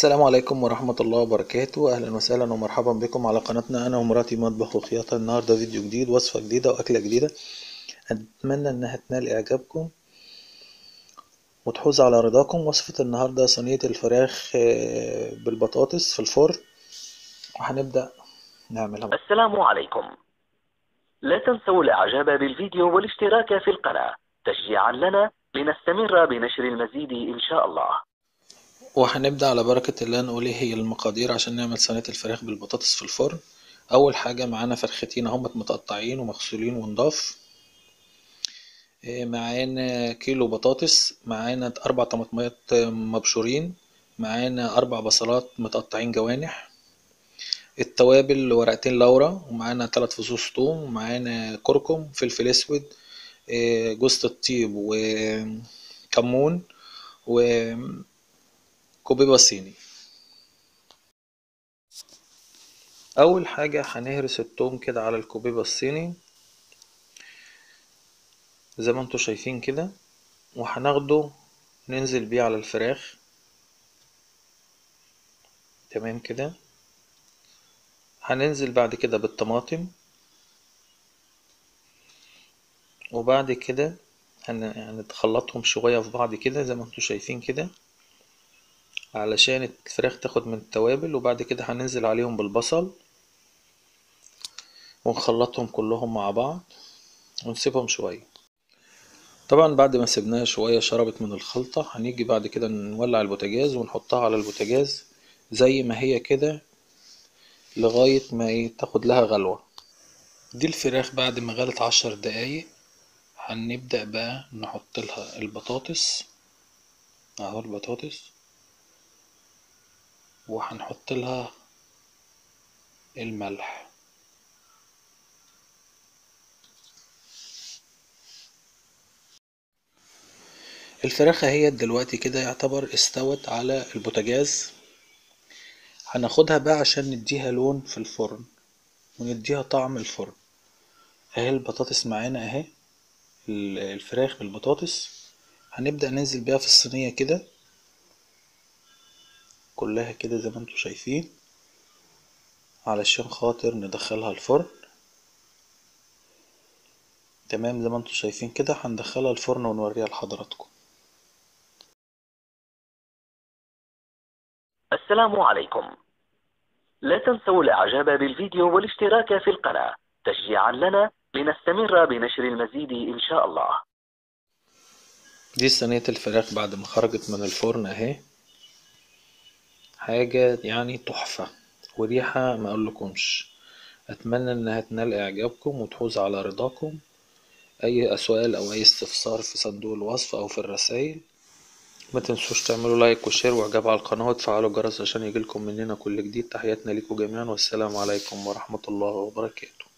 السلام عليكم ورحمة الله وبركاته. أهلا وسهلا ومرحبا بكم على قناتنا. أنا ومراتي مطبخ وخياطة النهاردة فيديو جديد وصفة جديدة وأكلة جديدة. أتمنى إنها تنال إعجابكم وتحوز على رضاكم. وصفة النهاردة صينية الفراخ آه، بالبطاطس في الفرن. وهنبدأ نعملها السلام عليكم. لا تنسوا الإعجاب بالفيديو والاشتراك في القناة. تشجيعا لنا لنستمر بنشر المزيد إن شاء الله. وهنبدأ على بركة الله نقول إيه هي المقادير عشان نعمل صينية الفراخ بالبطاطس في الفرن. أول حاجة معانا فرختين اهمت متقطعين ومغسولين ونضاف. إيه، معانا كيلو بطاطس معانا أربع طماطمات مبشورين معانا أربع بصلات متقطعين جوانح. التوابل ورقتين لورا ومعانا تلات فصوص توم ومعانا كركم فلفل أسود إيه، جوزة الطيب وكمون وكوبيبة صيني. أول حاجة هنهرس التوم كده على الكوبيبة الصيني. زي ما أنتوا شايفين كده. وهناخده ننزل بيه على الفراخ. تمام كده. هننزل بعد كده بالطماطم. وبعد كده هن- هنخلطهم شوية في بعض كده زي ما أنتوا شايفين كده. علشان الفراخ تاخد من التوابل وبعد كده هننزل عليهم بالبصل ونخلطهم كلهم مع بعض ونسيبهم شوية. طبعا بعد ما سيبناها شوية شربت من الخلطة هنيجي بعد كده نولع البوتاجاز ونحطها على البوتاجاز زي ما هي كده لغاية ما إيه تاخد لها غلوة. دي الفراخ بعد ما غلت عشر دقايق. هنبدأ بقى نحط لها البطاطس. أهو البطاطس. وهنحط لها الملح. الفراخ اهي دلوقتي كده يعتبر استوت على البوتاجاز. هناخدها بقى عشان نديها لون في الفرن ونديها طعم الفرن. اهي البطاطس معانا اهي ال- الفراخ بالبطاطس. هنبدأ ننزل بيها في الصينية كده. كلها كده زي ما أنتوا شايفين. علشان خاطر ندخلها الفرن. تمام زي ما أنتوا شايفين كده هندخلها الفرن ونوريها لحضراتكم. السلام عليكم. لا تنسوا الإعجاب بالفيديو والاشتراك في القناة. تشجيعا لنا لنستمر بنشر المزيد إن شاء الله. دي صينية الفراخ بعد ما خرجت من الفرن أهي. حاجة يعني تحفة وريحة ما أقولكمش. أتمنى إنها تنال إعجابكم وتحوز على رضاكم. أي سؤال أو أي استفسار في صندوق الوصف أو في الرسائل ما تنسوش تعملوا like و share وإعجاب على القناة وتفعلوا الجرس عشان يجيلكم مننا كل جديد. تحياتنا ليكم جميعا والسلام عليكم ورحمة الله وبركاته.